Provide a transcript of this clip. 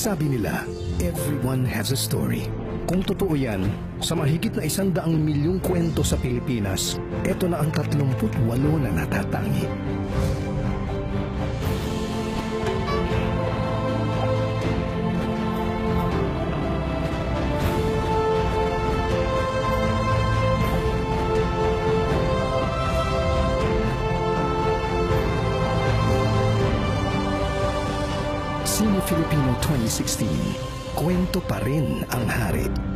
Sabi nila, everyone has a story. Kung totoo yan, sa mahigit na isang daang milyong kwento sa Pilipinas, eto na ang 38 na natatangi. Sine Filipino 2016, kwento pa rin ang hari.